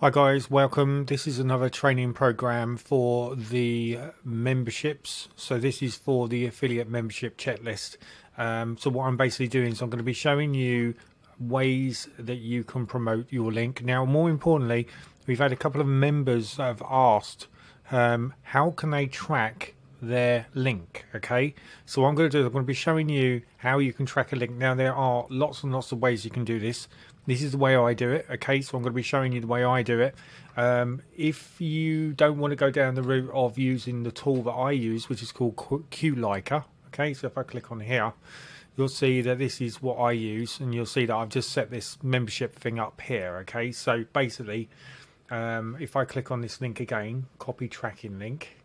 Hi guys, welcome. This is another training program for the memberships. So this is for the affiliate membership checklist. Um, so what I'm basically doing is I'm going to be showing you ways that you can promote your link. Now, more importantly, we've had a couple of members that have asked um, how can they track their link okay so what i'm going to do is i'm going to be showing you how you can track a link now there are lots and lots of ways you can do this this is the way I do it. Okay, so I'm going to be showing you the way I do it. Um, if you don't want to go down the route of using the tool that I use, which is called QLiker, okay, so if I click on here, you'll see that this is what I use, and you'll see that I've just set this membership thing up here. Okay, so basically, um, if I click on this link again, copy tracking link,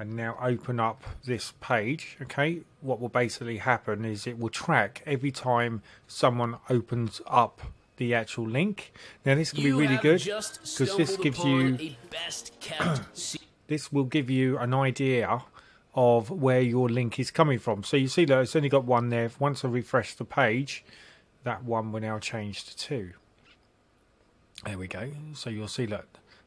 and now open up this page okay? What will basically happen is it will track every time someone opens up the actual link. Now this can be really good because this gives you this will give you an idea of where your link is coming from. So you see that it's only got one there. Once I refresh the page that one will now change to two. There we go. So you'll see that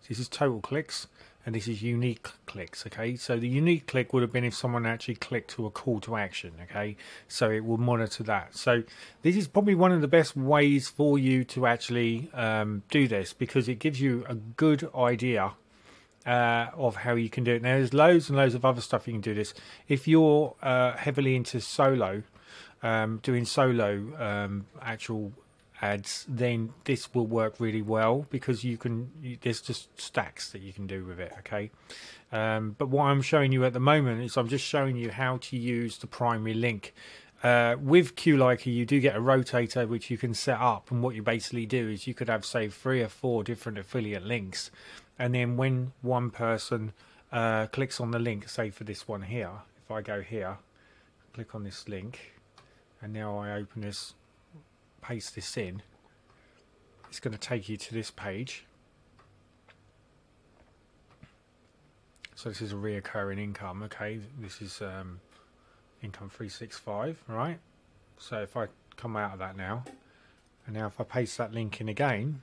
this is total clicks and this is unique clicks okay? So the unique click would have been if someone actually clicked to a call to action okay? So it will monitor that. So this is probably one of the best ways for you to actually um, do this because it gives you a good idea uh, of how you can do it. Now there's loads and loads of other stuff you can do this. If you're uh, heavily into solo um, doing solo um, actual ads, then this will work really well because you can. You, there's just stacks that you can do with it. Okay, um, but what I'm showing you at the moment is I'm just showing you how to use the primary link. Uh, with QLiker, you do get a rotator which you can set up, and what you basically do is you could have say three or four different affiliate links, and then when one person uh, clicks on the link, say for this one here, if I go here, click on this link, and now I open this paste this in, it's going to take you to this page. So this is a reoccurring income, okay? This is um, income 365, right? So if I come out of that now, and now if I paste that link in again,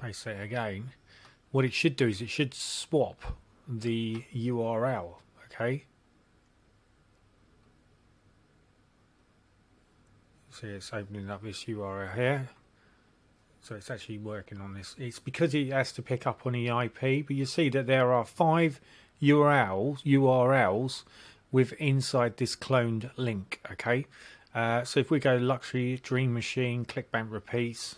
paste it again, what it should do is it should swap the URL okay? See it's opening up this URL here. So it's actually working on this. It's because it has to pick up on the IP but you see that there are five URLs URLs with inside this cloned link okay? Uh, so if we go luxury dream machine clickbank repeats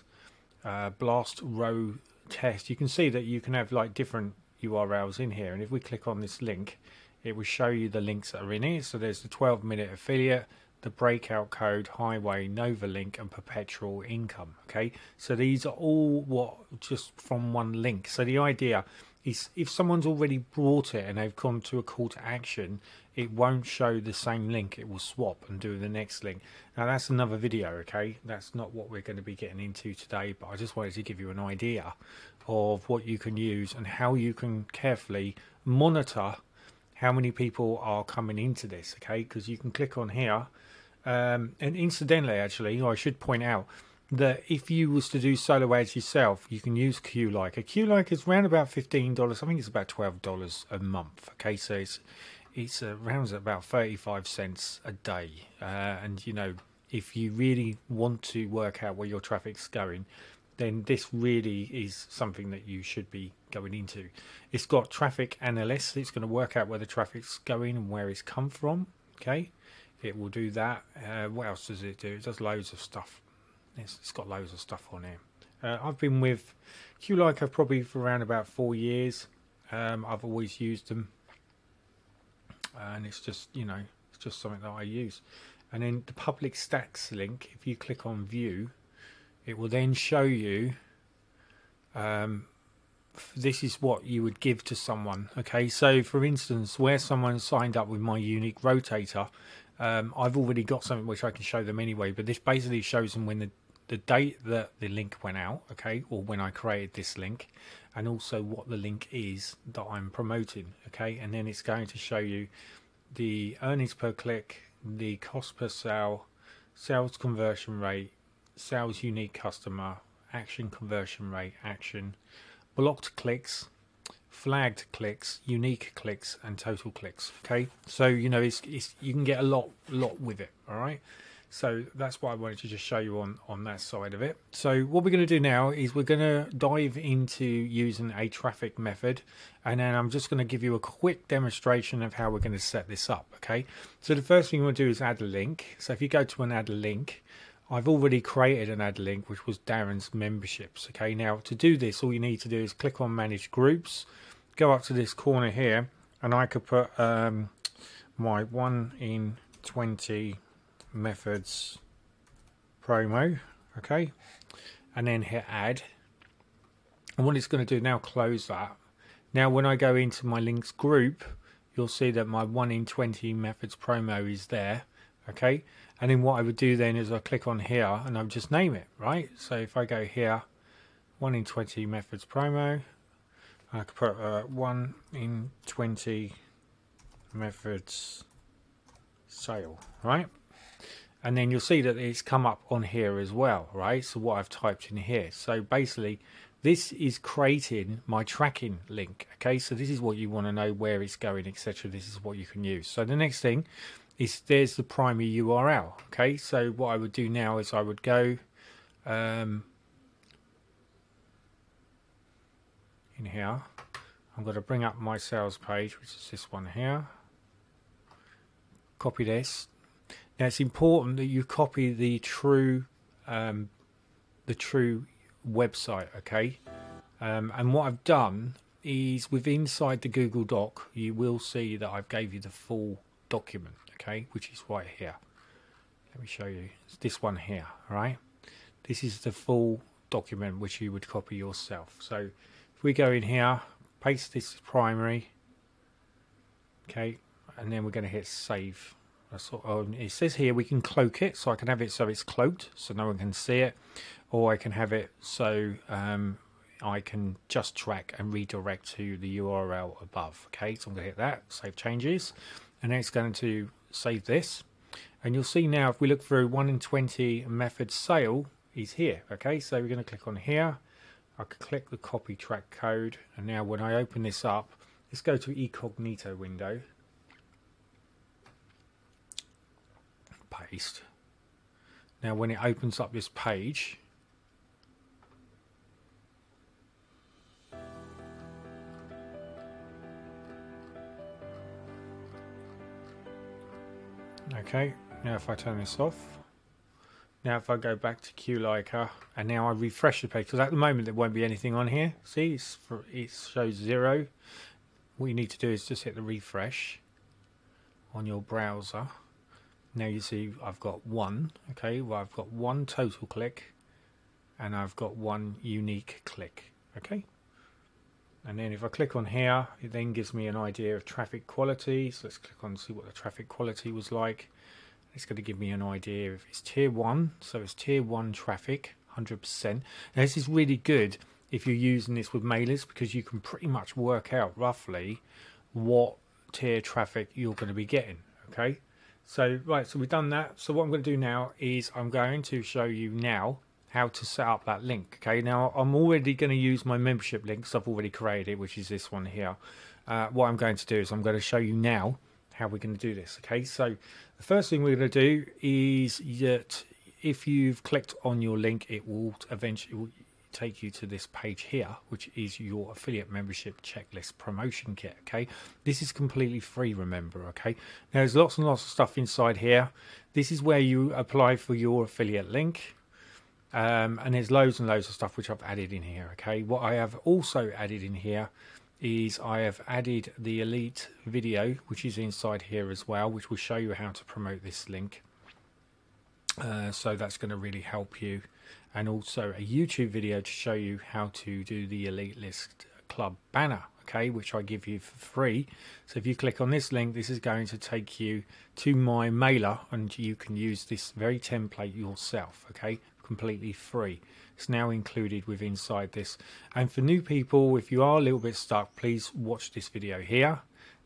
uh, blast row test, you can see that you can have like different URLs in here. And if we click on this link, it will show you the links that are in here. So there's the 12 minute affiliate, the breakout code, highway, Nova link, and perpetual income. Okay, so these are all what just from one link. So the idea if someone's already brought it and they've come to a call to action, it won't show the same link. It will swap and do the next link. Now that's another video, okay? That's not what we're going to be getting into today, but I just wanted to give you an idea of what you can use and how you can carefully monitor how many people are coming into this, okay? Because you can click on here. Um, and incidentally, actually, I should point out, that if you was to do solo ads yourself, you can use QLiker. QLiker is around about fifteen dollars. I think it's about twelve dollars a month. Okay, so it's it's around about thirty five cents a day. Uh, and you know, if you really want to work out where your traffic's going, then this really is something that you should be going into. It's got traffic analysts. It's going to work out where the traffic's going and where it's come from. Okay, it will do that. Uh, what else does it do? It does loads of stuff it's, it's got loads of stuff on here. Uh, I've been with QLiker probably for around about four years. Um, I've always used them, and it's just you know it's just something that I use. And then the public stacks link, if you click on view, it will then show you. Um, this is what you would give to someone. Okay, so for instance, where someone signed up with my unique rotator, um, I've already got something which I can show them anyway. But this basically shows them when the the date that the link went out, okay, or when I created this link, and also what the link is that I'm promoting, okay, and then it's going to show you the earnings per click, the cost per sale, sales conversion rate, sales unique customer, action conversion rate, action, blocked clicks, flagged clicks, unique clicks, and total clicks. Okay, so you know it's, it's you can get a lot lot with it. All right. So that's what I wanted to just show you on, on that side of it. So what we're going to do now is we're going to dive into using a traffic method and then I'm just going to give you a quick demonstration of how we're going to set this up. Okay, so the first thing we'll do is add a link. So if you go to an add a link, I've already created an add link which was Darren's memberships. Okay, now to do this, all you need to do is click on manage groups, go up to this corner here, and I could put um, my 1 in 20 methods promo okay? And then hit add. And what it's going to do now close that. Now when I go into my links group you'll see that my 1 in 20 methods promo is there okay? And then what I would do then is I click on here and I would just name it right? So if I go here 1 in 20 methods promo I could put uh, 1 in 20 methods sale right and then you'll see that it's come up on here as well right? So what I've typed in here. So basically this is creating my tracking link okay? So this is what you want to know where it's going etc this is what you can use. So the next thing is there's the primary URL okay? So what I would do now is I would go um, in here. I'm going to bring up my sales page which is this one here. Copy this now it's important that you copy the true um, the true website, okay? Um, and what I've done is with inside the Google Doc, you will see that I've gave you the full document, okay, which is right here. Let me show you. It's this one here, right? This is the full document which you would copy yourself. So if we go in here, paste this primary, okay, and then we're going to hit save It says here we can cloak it, so I can have it so it's cloaked, so no one can see it, or I can have it so um, I can just track and redirect to the URL above. Okay, so I'm going to hit that, save changes, and then it's going to save this. And you'll see now if we look through 1 in 20 method sale is here. Okay, so we're going to click on here. I can click the copy track code, and now when I open this up, let's go to incognito window paste. Now when it opens up this page, okay, now if I turn this off, now if I go back to QLiker and now I refresh the page, because at the moment there won't be anything on here, see for, it shows zero. What you need to do is just hit the refresh on your browser now you see I've got one okay? Well I've got one total click and I've got one unique click okay? And then if I click on here it then gives me an idea of traffic quality. So let's click on see what the traffic quality was like. It's going to give me an idea if it's tier 1 so it's tier 1 traffic 100% now this is really good if you're using this with mailers because you can pretty much work out roughly what tier traffic you're going to be getting okay so, right, so we've done that. So what I'm going to do now is I'm going to show you now how to set up that link. Okay, now I'm already going to use my membership link because I've already created which is this one here. Uh, what I'm going to do is I'm going to show you now how we're going to do this. Okay, so the first thing we're going to do is that if you've clicked on your link, it will eventually take you to this page here, which is your affiliate membership checklist promotion kit. Okay, this is completely free, remember. Okay, now there's lots and lots of stuff inside here. This is where you apply for your affiliate link. Um, and there's loads and loads of stuff which I've added in here. Okay, what I have also added in here is I have added the elite video, which is inside here as well, which will show you how to promote this link. Uh, so that's going to really help you and also a YouTube video to show you how to do the Elite List Club banner, okay, which I give you for free. So if you click on this link, this is going to take you to my mailer and you can use this very template yourself, okay, completely free. It's now included with inside this. And for new people, if you are a little bit stuck, please watch this video here.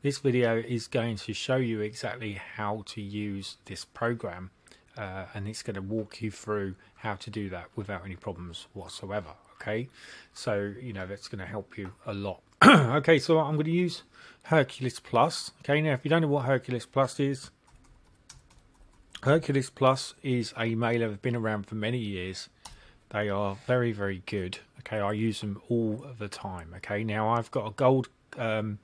this video is going to show you exactly how to use this program uh, and it's going to walk you through how to do that without any problems whatsoever okay? So you know that's going to help you a lot. Okay so i'm going to use hercules plus okay? Now if you don't know what hercules plus is hercules plus is a mailer that's been around for many years. They are very very good okay? I use them all the time okay? Now i've got a gold um,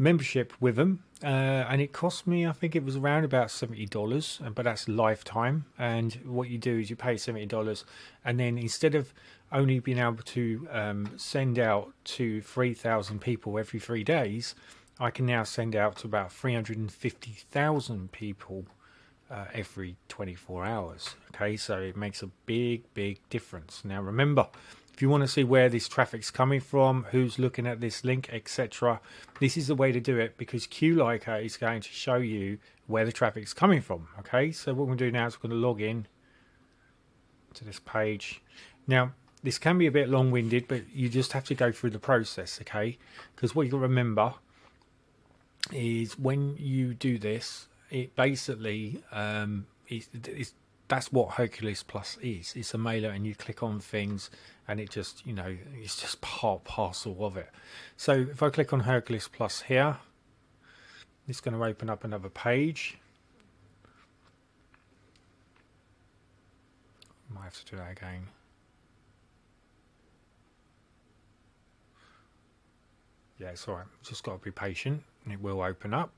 membership with them uh, and it cost me i think it was around about $70 but that's lifetime and what you do is you pay $70 and then instead of only being able to um, send out to 3000 people every three days i can now send out to about 350000 people uh, every 24 hours. Okay so it makes a big big difference. Now remember if you want to see where this traffic's coming from, who's looking at this link, etc., this is the way to do it because QLiker is going to show you where the traffic's coming from. Okay, so what we're going to do now is we're going to log in to this page. Now, this can be a bit long-winded, but you just have to go through the process, okay? Because what you remember is when you do this, it basically um, that's what Hercules Plus is. It's a mailer, and you click on things, and it just, you know, it's just part parcel of it. So if I click on Hercules Plus here, it's going to open up another page. Might have to do that again. Yeah, it's alright. Just got to be patient. And it will open up.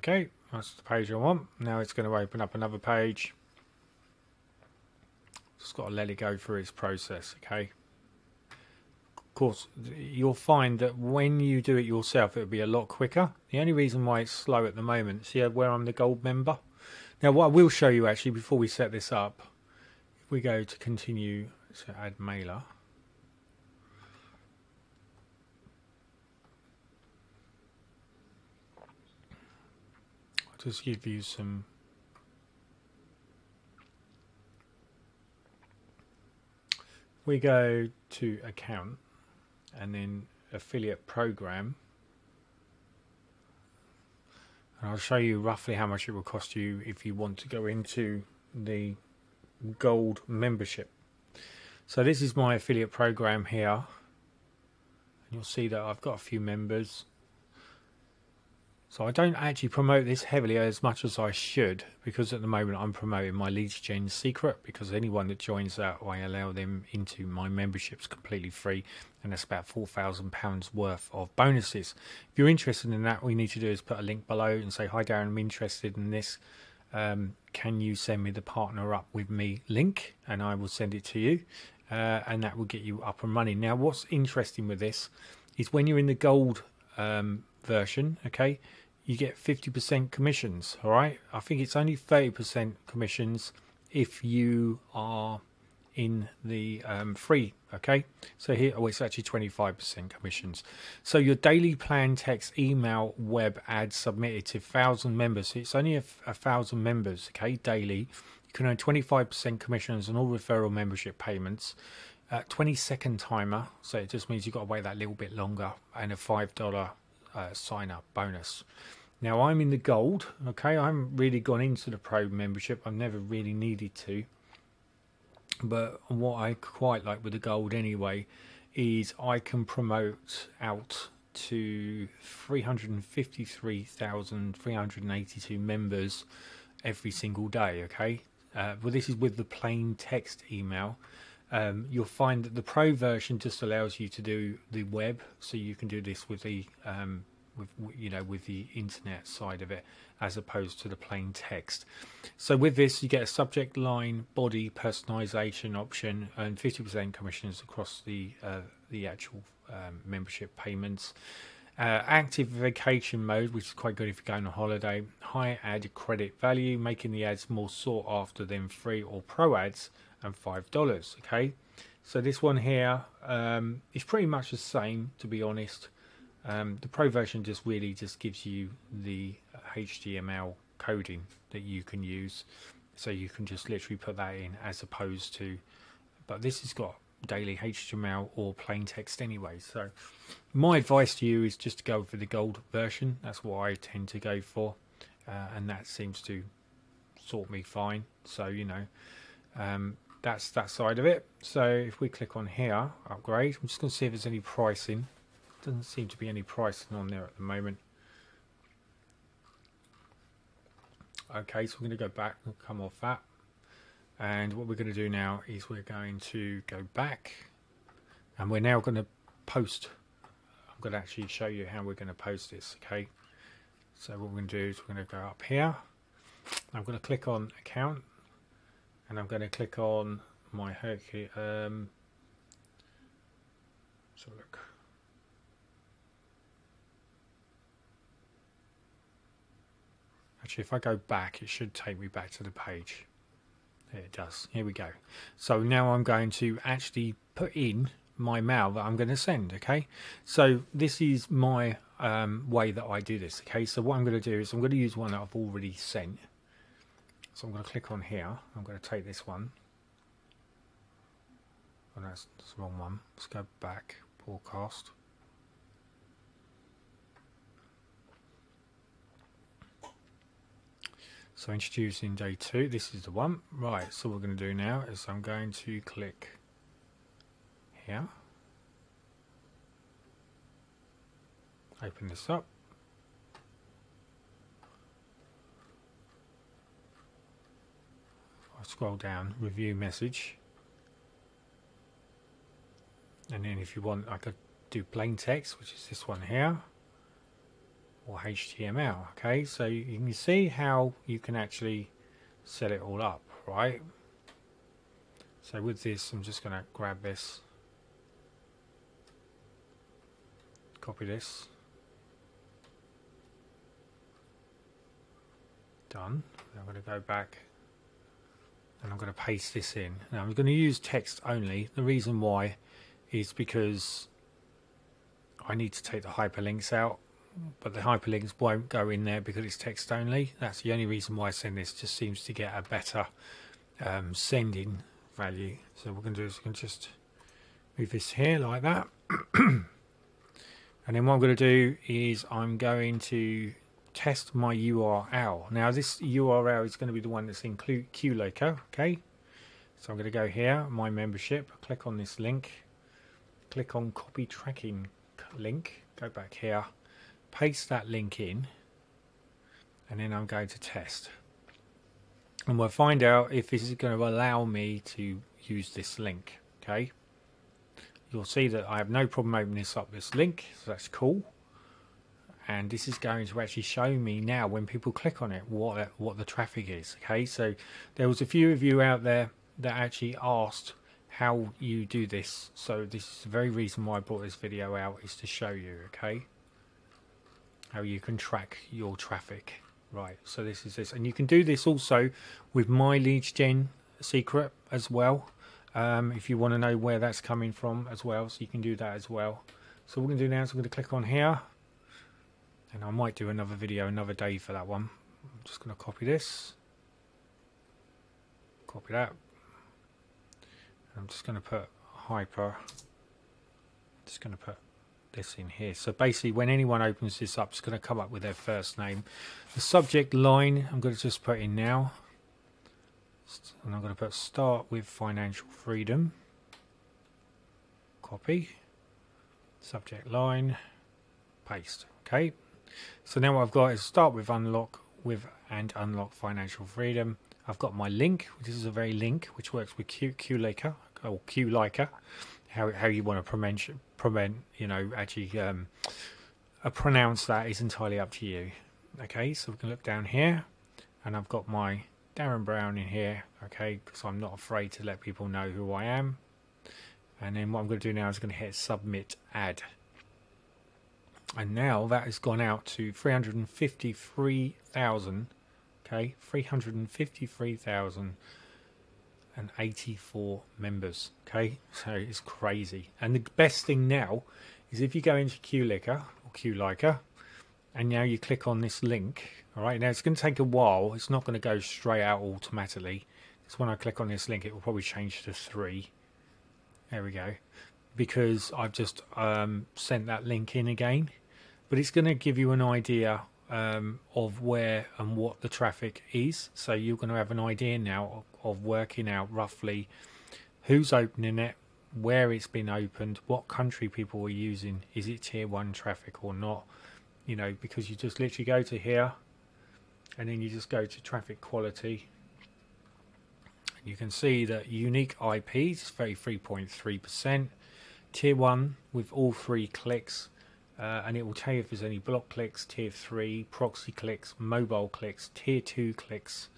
Okay, that's the page I want. Now it's going to open up another page. Just got to let it go through its process, okay? Of course, you'll find that when you do it yourself, it'll be a lot quicker. The only reason why it's slow at the moment, see where I'm the gold member? Now, what I will show you actually before we set this up, if we go to continue to add mailer, just give you some we go to account and then affiliate program. And I'll show you roughly how much it will cost you if you want to go into the gold membership. So this is my affiliate program here. And you'll see that I've got a few members so I don't actually promote this heavily as much as I should because at the moment I'm promoting my leads gen secret because anyone that joins that I allow them into my memberships completely free and that's about £4,000 worth of bonuses. If you're interested in that, all you need to do is put a link below and say, hi Darren, I'm interested in this. Um, can you send me the partner up with me link and I will send it to you uh, and that will get you up and running. Now what's interesting with this is when you're in the gold um, version, okay, you get 50% commissions, all right? I think it's only 30% commissions if you are in the um, free, okay? So here, oh, it's actually 25% commissions. So your daily plan text, email, web ads submitted to 1,000 members. So it's only a, a 1,000 members, okay, daily. You can earn 25% commissions on all referral membership payments. Uh, 20 second timer, so it just means you've got to wait that little bit longer, and a $5 uh, sign up bonus. Now I'm in the gold, okay, I haven't really gone into the pro membership, I've never really needed to. But what I quite like with the gold anyway is I can promote out to 353,382 members every single day, okay? Uh, well, this is with the plain text email. Um, you'll find that the pro version just allows you to do the web, so you can do this with the um, with you know with the internet side of it as opposed to the plain text. So with this you get a subject line body personalization option and 50% commissions across the uh, the actual um, membership payments. Uh, active vacation mode which is quite good if you're going on holiday. High ad credit value making the ads more sought after than free or pro ads and five dollars okay so this one here um, is pretty much the same to be honest Um, the Pro version just really just gives you the HTML coding that you can use, so you can just literally put that in as opposed to. But this has got daily HTML or plain text anyway. So my advice to you is just to go for the gold version. That's what I tend to go for, uh, and that seems to sort me fine. So you know, um, that's that side of it. So if we click on here, upgrade, I'm just going to see if there's any pricing. Doesn't seem to be any pricing on there at the moment. Okay, so we're going to go back and come off that. And what we're going to do now is we're going to go back and we're now going to post. I'm going to actually show you how we're going to post this. Okay, so what we're going to do is we're going to go up here. I'm going to click on account and I'm going to click on my Hercules. Um, so look. Actually, if I go back, it should take me back to the page. There it does. Here we go. So now I'm going to actually put in my mail that I'm going to send. Okay. So this is my um, way that I do this. Okay. So what I'm going to do is I'm going to use one that I've already sent. So I'm going to click on here. I'm going to take this one. Oh, that's, that's the wrong one. Let's go back. Broadcast. So introducing day two, this is the one. Right, so what we're going to do now is I'm going to click here. Open this up. I scroll down, review message. And then if you want, I could do plain text, which is this one here or HTML okay? So you can see how you can actually set it all up right? So with this I'm just going to grab this copy this. Done. I'm going to go back and I'm going to paste this in now I'm going to use text only the reason why is because I need to take the hyperlinks out but the hyperlinks won't go in there because it's text only. That's the only reason why I send this. Just seems to get a better um, sending value. So what we're going to do is we can just move this here like that. and then what I'm going to do is I'm going to test my URL. Now this URL is going to be the one that's in QLiker. Okay. So I'm going to go here, my membership, click on this link, click on copy tracking link, go back here paste that link in and then I'm going to test and we'll find out if this is going to allow me to use this link okay you'll see that I have no problem opening this up this link so that's cool and this is going to actually show me now when people click on it what what the traffic is okay so there was a few of you out there that actually asked how you do this so this is the very reason why I brought this video out is to show you okay how you can track your traffic. Right, so this is this, and you can do this also with my leads gen secret as well. Um, if you want to know where that's coming from as well, so you can do that as well. So what we're going to do now is we're going to click on here, and I might do another video another day for that one. I'm just going to copy this, copy that. I'm just going to put hyper. Just going to put this in here. So basically, when anyone opens this up, it's going to come up with their first name. The subject line, I'm going to just put in now. And I'm going to put start with financial freedom. Copy. Subject line. Paste. Okay. So now what I've got is start with unlock with and unlock financial freedom. I've got my link, which is a very link, which works with Q, QLiker or QLiker, how, how you want to prevent you know, actually um, uh, pronounce that is entirely up to you. Okay, so we can look down here, and I've got my Darren Brown in here, okay, because I'm not afraid to let people know who I am. And then what I'm going to do now is going to hit submit ad. And now that has gone out to 353,000, okay, 353,000 and 84 members. Okay, so it's crazy. And the best thing now is if you go into QLiker or or QLiker and now you click on this link all right? Now it's going to take a while. It's not going to go straight out automatically. So when I click on this link it will probably change to three. There we go. Because I've just um, sent that link in again but it's going to give you an idea um, of where and what the traffic is. So you're going to have an idea now of, working out roughly who's opening it where it's been opened what country people are using is it tier one traffic or not? You know, because you just literally go to here and then you just go to traffic quality. You can see that unique IPs is 33.3%, tier 1 with all three clicks, uh, and it will tell you if there's any block clicks, tier 3, proxy clicks, mobile clicks, tier 2 clicks,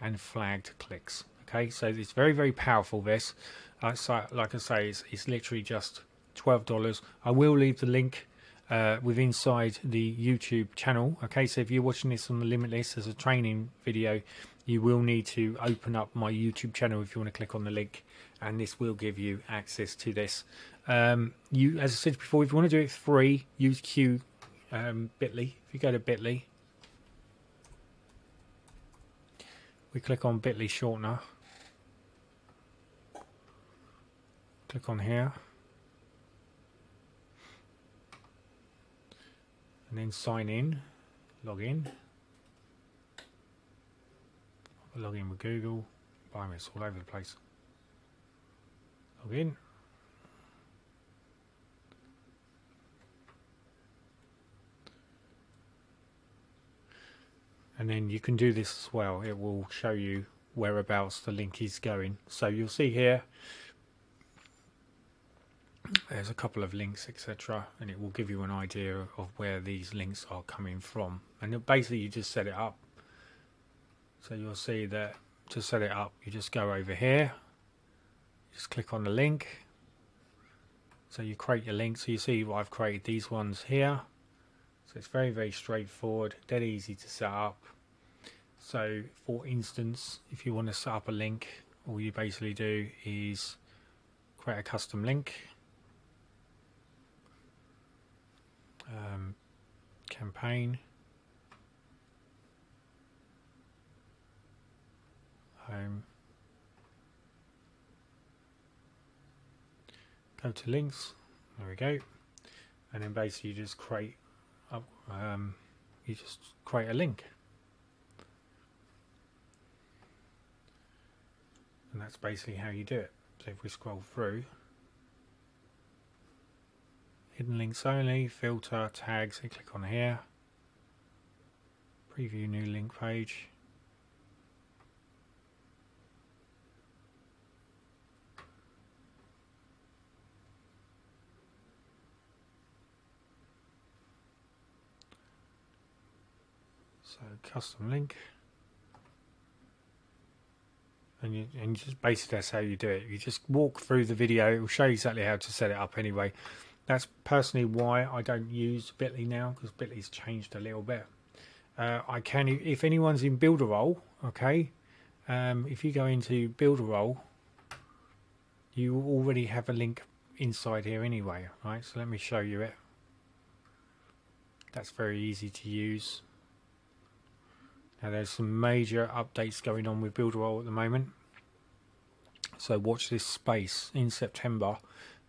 and flagged clicks. Okay, so it's very, very powerful. This, uh, so, like I say, it's, it's literally just $12. I will leave the link uh, with inside the YouTube channel. Okay, so if you're watching this on the Limitless as a training video, you will need to open up my YouTube channel if you want to click on the link, and this will give you access to this. Um, you, as I said before, if you want to do it free, use Q um, Bitly. If you go to Bitly, we click on Bitly shortener. Click on here. and then sign in, log in, log in with Google, blimey it's all over the place, log and then you can do this as well, it will show you whereabouts the link is going, so you'll see here there's a couple of links etc and it will give you an idea of where these links are coming from. And basically you just set it up. So you'll see that to set it up you just go over here just click on the link. So you create your link. So you see what I've created these ones here. So it's very very straightforward. Dead easy to set up. So for instance if you want to set up a link all you basically do is create a custom link. Um, campaign. Home go to links there we go and then basically you just create um, you just create a link and that's basically how you do it so if we scroll through hidden links only, filter, tags, and click on here. Preview new link page. So custom link. And you, and just basically that's how you do it. You just walk through the video. It will show you exactly how to set it up anyway. That's personally why I don't use Bitly now because Bitly's changed a little bit. Uh, I can, if anyone's in Builderall, okay, um, if you go into Builderall, you already have a link inside here anyway, right? So let me show you it. That's very easy to use. Now there's some major updates going on with Builderall at the moment. So watch this space in September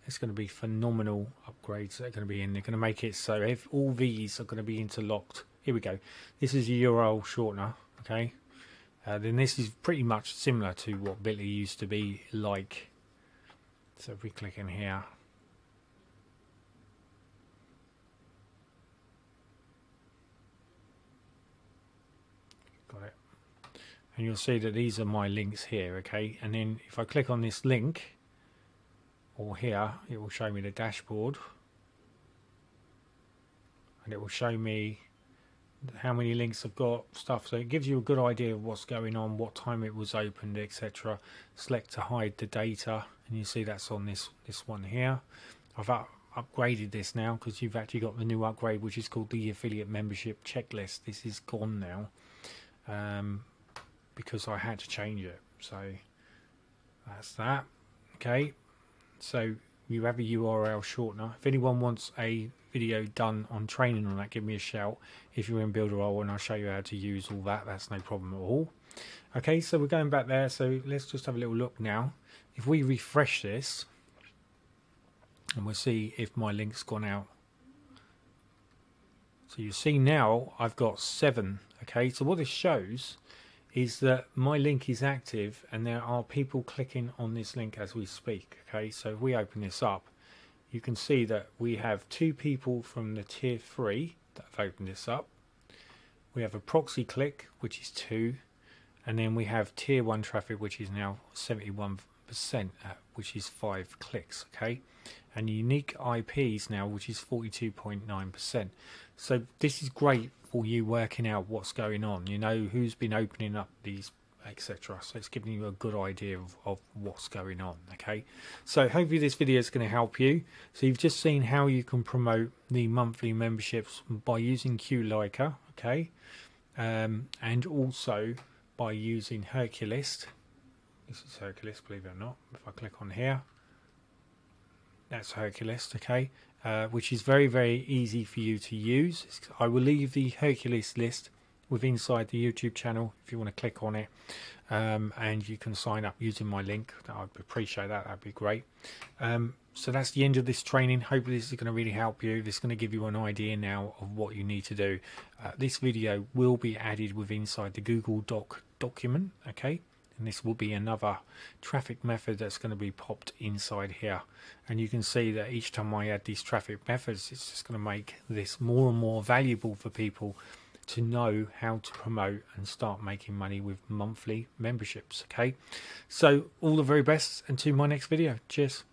it's going to be phenomenal upgrades that are going to be in. They're going to make it so if all these are going to be interlocked. Here we go. This is a URL shortener. Okay. Uh, then this is pretty much similar to what Bitly used to be like. So if we click in here. Got it. And you'll see that these are my links here. Okay. And then if I click on this link or here it will show me the dashboard. And it will show me how many links I've got stuff. So it gives you a good idea of what's going on what time it was opened etc select to hide the data and you see that's on this this one here. I've up, upgraded this now because you've actually got the new upgrade which is called the affiliate membership checklist. This is gone now. Um, because I had to change it so that's that okay so you have a URL shortener. If anyone wants a video done on training on that, give me a shout. If you're in Builder Builderall and I'll show you how to use all that, that's no problem at all. Okay, so we're going back there. So let's just have a little look now. If we refresh this, and we'll see if my link's gone out. So you see now I've got seven. Okay, so what this shows is that my link is active and there are people clicking on this link as we speak. Okay, so if we open this up, you can see that we have two people from the tier three that have opened this up. We have a proxy click, which is two, and then we have tier one traffic, which is now 71%, uh, which is five clicks. Okay, and unique IPs now, which is 42.9%. So this is great for you working out what's going on. You know who's been opening up these etc. So it's giving you a good idea of, of what's going on. Okay, so hopefully this video is going to help you. So you've just seen how you can promote the monthly memberships by using QLiker, okay, um, and also by using Herculist. This is Herculist, believe it or not. If I click on here, that's Hercules, okay, uh, which is very, very easy for you to use. I will leave the Hercules list with inside the YouTube channel if you want to click on it um, and you can sign up using my link. I'd appreciate that, that'd be great. Um, so that's the end of this training. Hopefully this is going to really help you. This is going to give you an idea now of what you need to do. Uh, this video will be added with inside the Google Doc document, okay? And this will be another traffic method that's going to be popped inside here. And you can see that each time I add these traffic methods it's just going to make this more and more valuable for people to know how to promote and start making money with monthly memberships okay? So all the very best until my next video. Cheers